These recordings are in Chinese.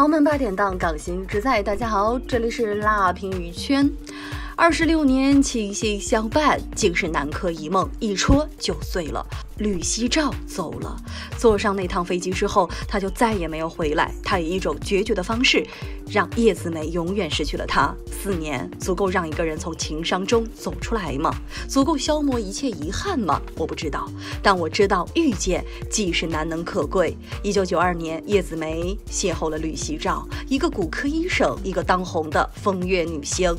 豪门八点档，港星之在。大家好，这里是辣评娱圈。二十六年倾心相伴，竟是南柯一梦，一戳就碎了。吕希照走了，坐上那趟飞机之后，他就再也没有回来。他以一种决绝的方式，让叶子梅永远失去了他。四年足够让一个人从情伤中走出来吗？足够消磨一切遗憾吗？我不知道，但我知道遇见既是难能可贵。一九九二年，叶子梅邂逅了吕希照，一个骨科医生，一个当红的风月女星，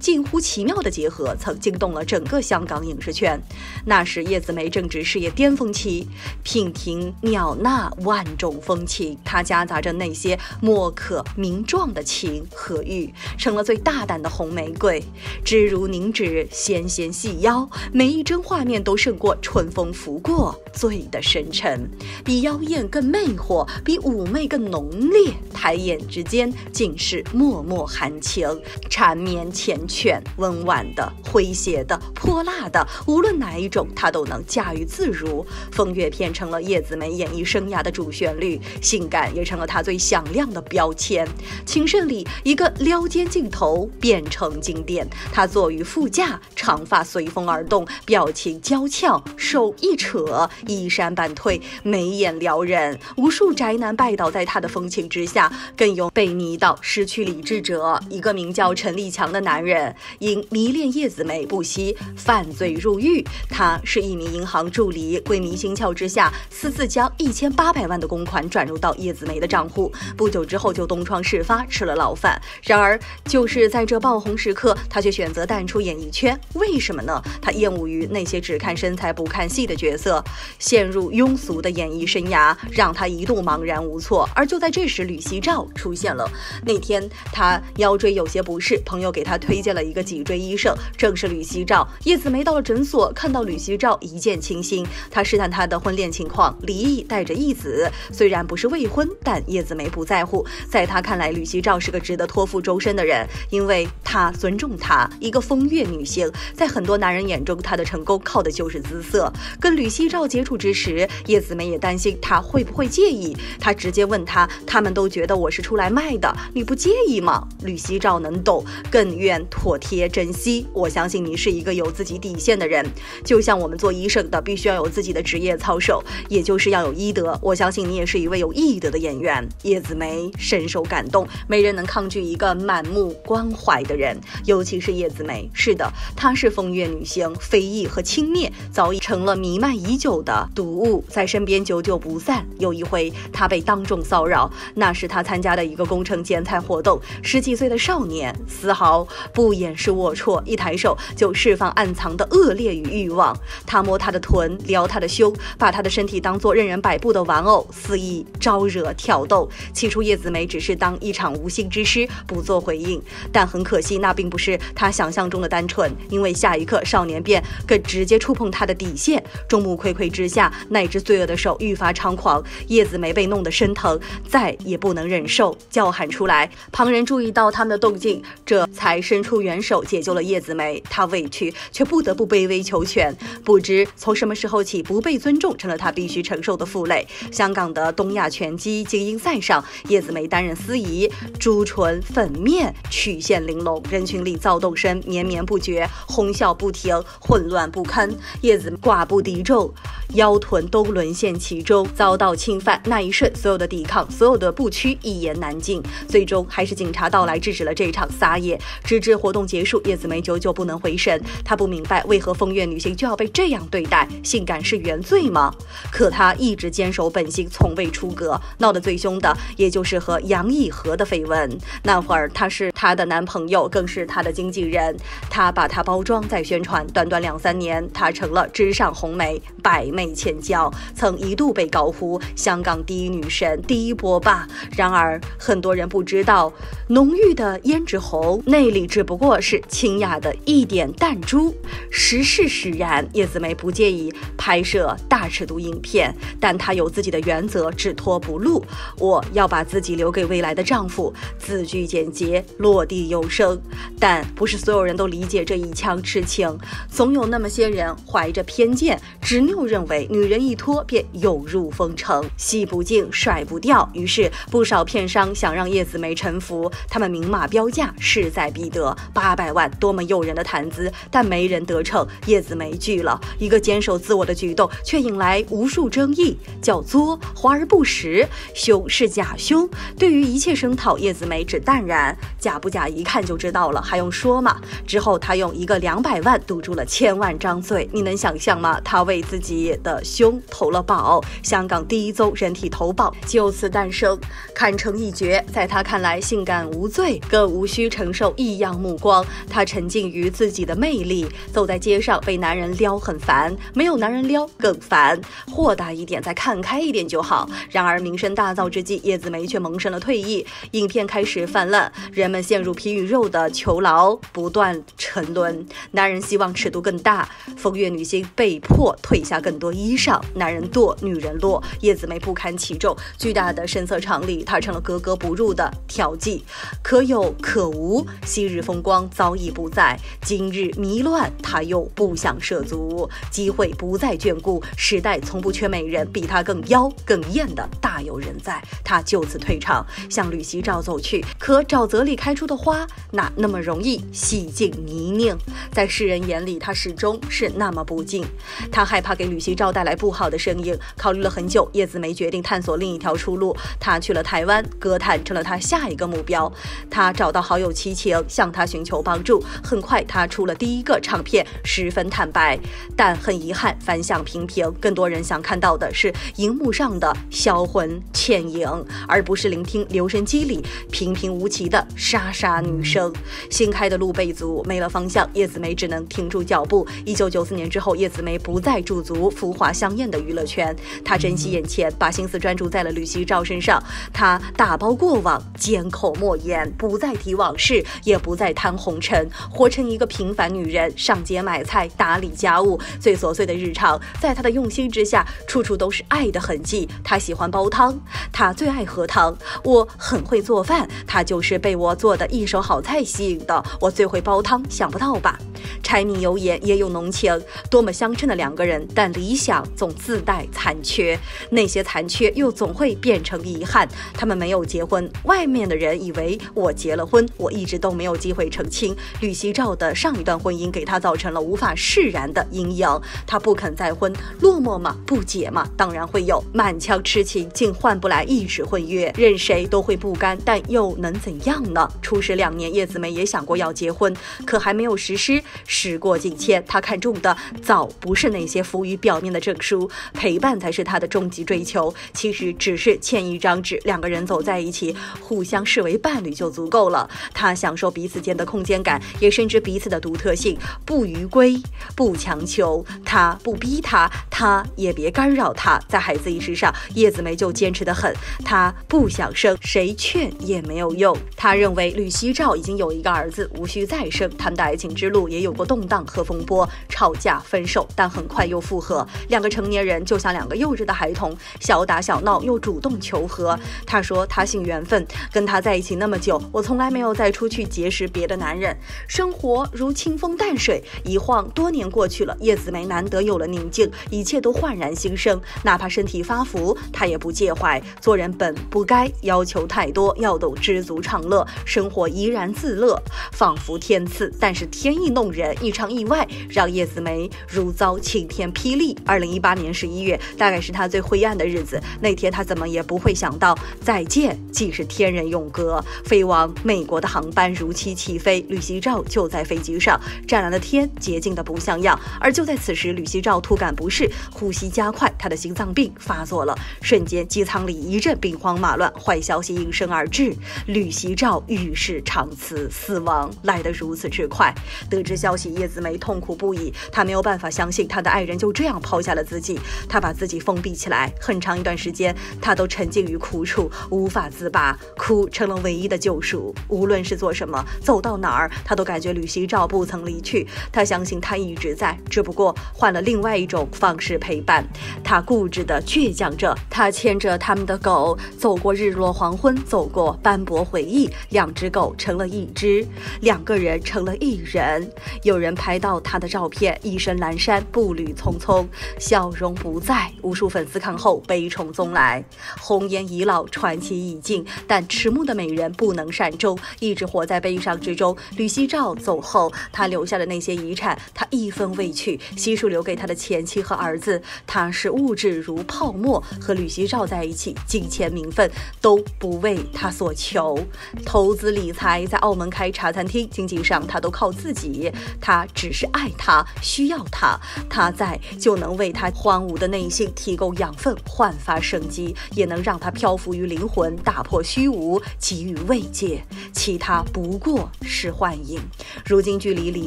近乎奇妙的结合，曾惊动了整个香港影视圈。那时，叶子梅正值事业巅。巅峰期，娉婷袅娜万种风情，它夹杂着那些莫可名状的情和欲，成了最大胆的红玫瑰。枝如凝脂，纤纤细腰，每一帧画面都胜过春风拂过，醉的深沉，比妖艳更魅惑，比妩媚更浓烈。抬眼之间，尽是脉脉含情，缠绵缱绻，温婉的、诙谐的、泼辣的，无论哪一种，他都能驾驭自如。风月片成了叶子梅演艺生涯的主旋律，性感也成了她最响亮的标签。情圣里一个撩肩镜头变成经典，她坐于副驾，长发随风而动，表情娇俏，手一扯，衣衫半退，眉眼撩人，无数宅男拜倒在她的风情之下，更有被迷到失去理智者。一个名叫陈立强的男人，因迷恋叶子梅不惜犯罪入狱，他是一名银行助理。鬼迷心窍之下，私自将一千八百万的公款转入到叶子梅的账户，不久之后就东窗事发，吃了牢饭。然而，就是在这爆红时刻，他却选择淡出演艺圈，为什么呢？他厌恶于那些只看身材不看戏的角色，陷入庸俗的演艺生涯，让他一度茫然无措。而就在这时，吕希照出现了。那天他腰椎有些不适，朋友给他推荐了一个脊椎医生，正是吕希照。叶子梅到了诊所，看到吕希照，一见倾心。他试探他的婚恋情况，离异带着义子，虽然不是未婚，但叶子梅不在乎。在他看来，吕希照是个值得托付终身的人，因为他尊重她，一个风月女性。在很多男人眼中，她的成功靠的就是姿色。跟吕希照接触之时，叶子梅也担心他会不会介意，她直接问他：“他们都觉得我是出来卖的，你不介意吗？”吕希照能懂，更愿妥帖珍惜。我相信你是一个有自己底线的人，就像我们做医生的，必须要有自。己的职业操守，也就是要有医德。我相信你也是一位有义德的演员。叶子梅深受感动，没人能抗拒一个满目关怀的人，尤其是叶子梅。是的，她是风月女星，非议和轻蔑早已成了弥漫已久的毒物，在身边久久不散。有一回，她被当众骚扰，那是她参加的一个工程剪彩活动，十几岁的少年丝毫不掩饰龌龊，一抬手就释放暗藏的恶劣与欲望。他摸她的臀，撩。他的胸，把他的身体当做任人摆布的玩偶，肆意招惹挑逗。起初，叶子梅只是当一场无心之失，不做回应。但很可惜，那并不是他想象中的单纯，因为下一刻，少年便更直接触碰他的底线。众目睽睽之下，那只罪恶的手愈发猖狂。叶子梅被弄得生疼，再也不能忍受，叫喊出来。旁人注意到他们的动静，这才伸出援手解救了叶子梅。他委屈，却不得不卑微求全。不知从什么时候起。不被尊重成了他必须承受的负累。香港的东亚拳击精英赛上，叶子梅担任司仪，朱唇粉面，曲线玲珑，人群里躁动声绵绵不绝，哄笑不停，混乱不堪。叶子寡不敌众，腰臀都沦陷其中，遭到侵犯。那一瞬，所有的抵抗，所有的不屈，一言难尽。最终，还是警察到来制止了这场撒野。直至活动结束，叶子梅久久不能回神。她不明白，为何风月女性就要被这样对待？性感是。原罪吗？可他一直坚守本心，从未出格。闹得最凶的，也就是和杨以和的绯闻。那会儿他是她的男朋友，更是她的经纪人。他把她包装在宣传，短短两三年，她成了纸上红梅，百媚千娇，曾一度被高呼香港第一女神、第一波霸。然而，很多人不知道，浓郁的胭脂红内里只不过是清雅的一点淡珠。时势使然，叶子梅不介意拍。拍摄大尺度影片，但她有自己的原则，只拖不露。我要把自己留给未来的丈夫，字句简洁，落地有声。但不是所有人都理解这一腔痴情，总有那么些人怀着偏见，执拗认为。女人一脱便有入风城，戏不尽，甩不掉。于是不少片商想让叶子梅臣服，他们明码标价，势在必得，八百万，多么诱人的谈资！但没人得逞，叶子梅拒了。一个坚守自我的举动，却引来无数争议，叫作，华而不实，凶是假凶。对于一切声讨，叶子梅只淡然，假不假，一看就知道了，还用说吗？之后他用一个两百万堵住了千万张嘴，你能想象吗？他为自己的胸投了保，香港第一宗人体投保就此诞生，堪称一绝。在他看来，性感无罪，更无需承受异样目光。他沉浸于自己的魅力，走在街上被男人撩很烦，没有男人撩更烦。豁达一点，再看开一点就好。然而名声大噪之际，叶子梅却萌生了退役。影片开始泛滥，人们陷入皮与肉的囚牢，不断沉沦。男人希望尺度更大，风月女星被迫褪下更多衣裳。男人堕，女人落，叶子梅不堪其重，巨大的声色场里，她成了格格不入的调剂。可有可无，昔日风光早已不在，今日迷乱，她又不想涉足。机会不再眷顾，时代从不缺美人，比她更妖更艳的大有人在。她就此退场，向吕熙照走去。可沼泽里开出的花，哪那么容易洗净泥泞？在世人眼里，他始终是那么不敬。他害怕给吕西照带来不好的声音，考虑了很久，叶子梅决定探索另一条出路。她去了台湾，歌坛成了她下一个目标。她找到好友齐晴，向他寻求帮助。很快，她出了第一个唱片，十分坦白，但很遗憾，反响平平。更多人想看到的是荧幕上的销魂倩影，而不是聆听留声机里平平无奇的沙沙女声。新开的路被阻，没了方向，叶子梅只能停住脚步。一九九四年之后，叶子梅不再驻足浮华香艳的娱乐圈，她珍惜眼前，把心思专注在了吕希照身上。她打包过往，缄口莫言，不再提往事，也不再贪红尘，活成一个平凡女人，上街买菜、打理家务，最琐碎的日常，在她的用心之下，处处都是爱的痕迹。她喜欢煲汤，她最爱喝汤。我很会做饭，她就是被我做的一手好菜吸引的。我最会煲汤，想不到吧？柴米油盐也有浓情，多么相称的两个人，但理想总自带残缺，那些残缺又总会变成遗憾。他们没有结婚，外面的人以为我结了婚，我一直都没有机会澄清。吕熙照的上一段婚姻给他造成了无法释然的阴影，他不肯再婚，落寞吗？不解吗？当然会有，满腔痴情竟换不来一纸婚约，任谁都会不甘，但又能怎样呢？初识两年，叶子梅也想过要结婚，可还没有实施。时过境迁，他看中的早不是那些浮于表面的证书，陪伴才是他的终极追求。其实只是欠一张纸，两个人走在一起，互相视为伴侣就足够了。他享受彼此间的空间感，也深知彼此的独特性。不逾规，不强求，他不逼他，他也别干扰他。在孩子一事上，叶子梅就坚持得很，他不想生，谁劝也没有用。他认为吕希照已经有一个儿子，无需再生。他们的爱情之路也有过动荡和风波，吵架、分手，但很快又复合。两个成年人就像两个幼稚的孩童，小打小闹又主动求和。他说他信缘分，跟他在一起那么久，我从来没有再出去结识别的男人。生活如清风淡水，一晃多年过去了，叶子梅难得有了宁静，一切都焕然新生。哪怕身体发福，她也不介怀。做人本不该要求太多，要懂知足常乐，生活怡然自乐，仿佛天赐。但是天意弄人，一场意外让叶子梅如遭晴天霹雳。二零一八年十一月，大概是她最灰暗的日子。那天她怎么也不会想到，再见既是天人永隔。飞往美国的航班如期起飞，吕希照就在飞机上，湛蓝的天洁净的不像样。而就在此时，吕希照突感不适，呼吸加快，他的心脏病发作了。瞬间，机舱里一阵兵荒马乱，坏消息应声而至：吕希照与世长辞，死亡来得如此之快。得知消息，叶子梅痛苦不已，她没有办法相信她的爱人就这样抛下了自己。她把自己封闭起来，很长一段时间，她都沉浸于苦楚，无法自拔，哭成了唯一的救赎。无论是做什么，走到哪儿，她都感觉吕希照不曾离去。她相信他一直在，只不过换了另外一种方式陪伴。她固执的倔强着，她牵着他们的狗，走过日落黄昏，走过斑驳回忆，两只狗成了一只，两个人成了一人。有人拍到他的照片，一身蓝衫，步履匆匆，笑容不在。无数粉丝看后悲从中来，红颜已老，传奇已尽，但迟暮的美人不能善终，一直活在悲伤之中。吕希照走后，他留下的那些遗产，他一分未取。悉数留给他的前妻和儿子，他是物质如泡沫，和吕希照在一起，金钱名分都不为他所求。投资理财，在澳门开茶餐厅，经济上他都靠自己。他只是爱他，需要他，他在就能为他荒芜的内心提供养分，焕发生机，也能让他漂浮于灵魂，打破虚无，给予慰藉。其他不过是幻影。如今距离李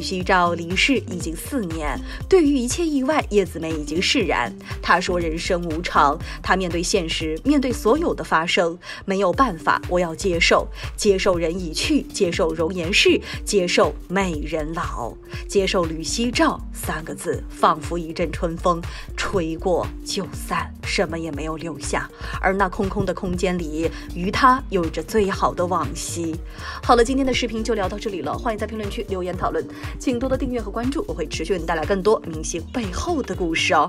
希照离世已经四年。对于一切意外，叶子梅已经释然。她说：“人生无常，她面对现实，面对所有的发生，没有办法，我要接受，接受人已去，接受容颜逝，接受美人老，接受吕希照三个字，仿佛一阵春风，吹过就散，什么也没有留下。而那空空的空间里，与他有着最好的往昔。好了，今天的视频就聊到这里了，欢迎在评论区留言讨论，请多多订阅和关注，我会持续为你带来更多。明星背后的故事哦。